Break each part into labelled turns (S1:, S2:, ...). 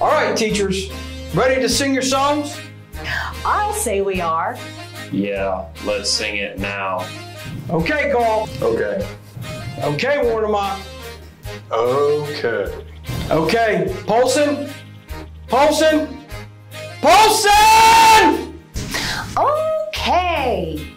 S1: All right, teachers, ready to sing your songs?
S2: I'll say we are.
S3: Yeah, let's sing it now.
S1: Okay, Carl.
S4: Okay.
S1: Okay, Warnemont.
S4: Okay.
S1: Okay, Polson. Polson. Polson!
S2: Okay.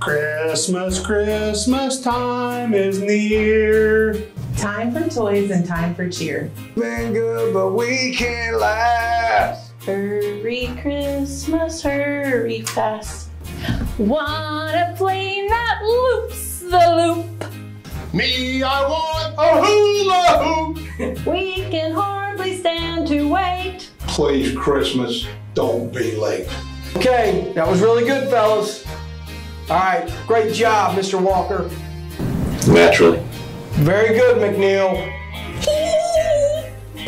S4: Christmas, Christmas time is near.
S5: Time for toys and time for cheer.
S4: Been good, but we can't last.
S6: Hurry Christmas, hurry fast. Want a play that loops the loop.
S4: Me, I want a hula hoop.
S6: We can hardly stand to wait.
S4: Please, Christmas, don't be late.
S1: Okay, that was really good, fellas. All right, great job, Mr. Walker.
S3: Naturally.
S1: Very good, McNeil.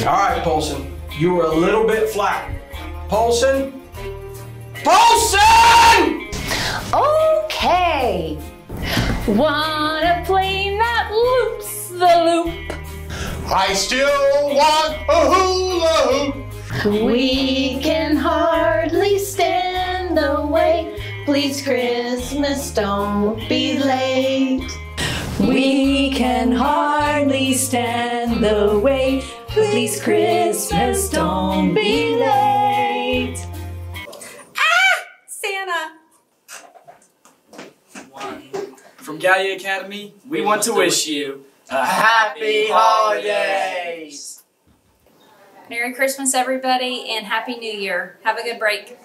S1: All right, Polson, you were a little bit flat. Polson. Polson!
S2: Okay.
S6: Want a plane that loops the loop.
S4: I still want a hula hoop.
S6: We can hardly stand the wait. Please, Christmas, don't be late.
S7: We can hardly stand the wait. Please, Christmas, don't be late. Ah!
S8: Santa.
S9: From Gallia Academy, we want to wish you a happy holidays.
S8: Merry Christmas, everybody, and Happy New Year. Have a good break.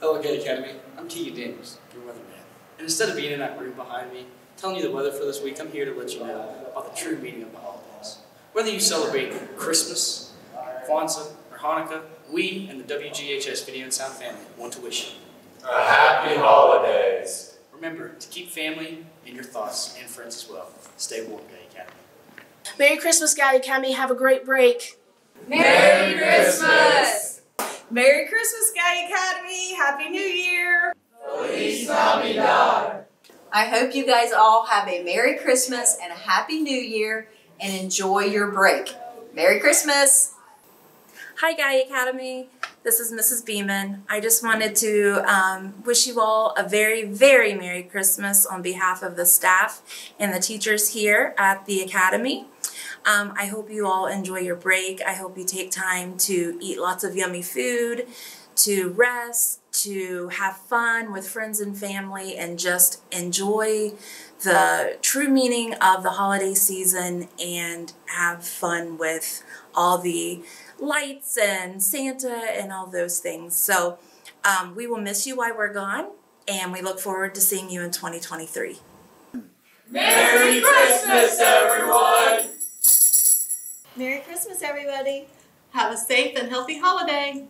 S9: Hello, Gallia Academy. I'm T.U. Daniels, your weatherman. And instead of being in that room behind me, telling you the weather for this week, I'm here to let you know about the true meaning of the holidays. Whether you celebrate Christmas, Kwanzaa, or Hanukkah, we and the WGAHS Video and Sound family want to wish you
S4: A happy holidays.
S9: Remember to keep family in your thoughts and friends as well. Stay warm, Gallia Academy.
S10: Merry Christmas, Gallia Academy. Have a great break.
S8: Merry Christmas!
S5: Merry Christmas, Guy Academy. Happy New Year.
S11: I hope you guys all have a Merry Christmas and a Happy New Year and enjoy your break. Merry Christmas!
S8: Hi, Guy Academy. This is Mrs. Beeman. I just wanted to um, wish you all a very, very Merry Christmas on behalf of the staff and the teachers here at the Academy. Um, I hope you all enjoy your break. I hope you take time to eat lots of yummy food, to rest, to have fun with friends and family, and just enjoy the true meaning of the holiday season and have fun with all the lights and Santa and all those things. So um, we will miss you while we're gone, and we look forward to seeing you in 2023.
S9: Merry Christmas, everyone!
S5: Merry Christmas, everybody. Have a safe and healthy holiday.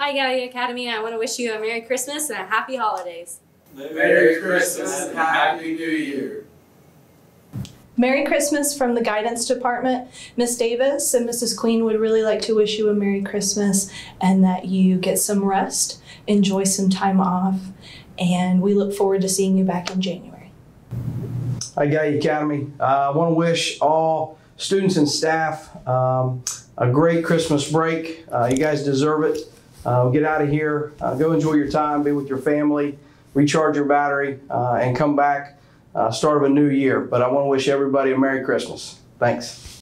S8: Hi, Gallia Academy. I want to wish you a Merry Christmas and a Happy Holidays.
S9: Merry Christmas and Happy New Year.
S12: Merry Christmas from the Guidance Department. Miss Davis and Mrs. Queen would really like to wish you a Merry Christmas and that you get some rest, enjoy some time off, and we look forward to seeing you back in January.
S1: Hi, Gallia Academy. Uh, I want to wish all students and staff um, a great Christmas break. Uh, you guys deserve it. Uh, get out of here, uh, go enjoy your time, be with your family, recharge your battery, uh, and come back uh, start of a new year. But I want to wish everybody a Merry Christmas. Thanks.